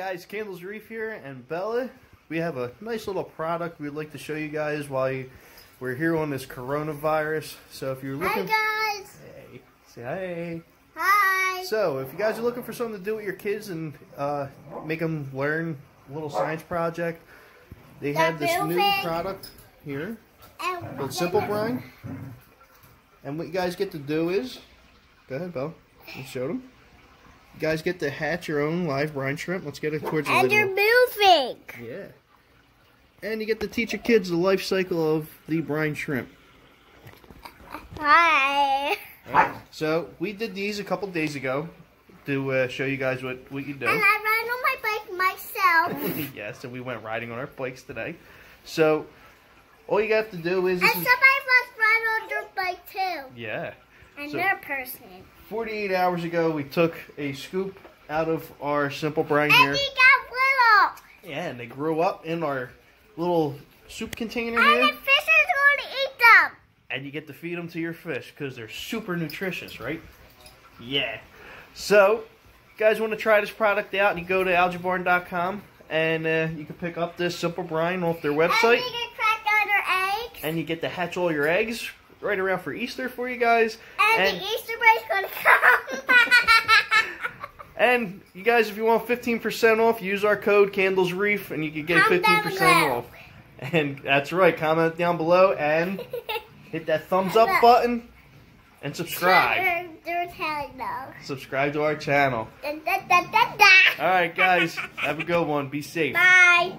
guys, Candelz Reef here and Bella. We have a nice little product we'd like to show you guys while you, we're here on this coronavirus. So if you're looking, Hi guys. hey, say hey. Hi. So if you guys are looking for something to do with your kids and uh, make them learn a little science project, they have this new product here And called Simple Brine. And what you guys get to do is, go ahead, Bella. Let's show them. You guys get to hatch your own live brine shrimp. Let's get it towards the And you're moving. Yeah. And you get to teach your kids the life cycle of the brine shrimp. Hi. So we did these a couple days ago to uh, show you guys what, we can do. And I ride on my bike myself. yes, and we went riding on our bikes today. So all you have to do is and somebody must ride on their bike too. yeah. And So- person. 48 hours ago, we took a scoop out of our simple brine And here. he got little. Yeah, and they grew up in our little soup container And here. the fish is going to eat them. and you get to feed them to your fish because they're super nutritious, right? Yeah. So, guys want to try this product out, you go to algaebarn.com and uh, you can pick up this simple brine off their And website, we can crack other eggs. and you get to hatch all your eggs right around for Easter for you guys. And, And- the Easter Bunny's going to come. And you guys, if you want 15% off, use our code Candelz Reef, and you can get Comment 15% off. And that's right, comment down below and hit that thumbs up button and subscribe. They're, they're. Subscribe to our channel. Da, da, da, da, da. All right, guys, have a good one. Be safe. Bye.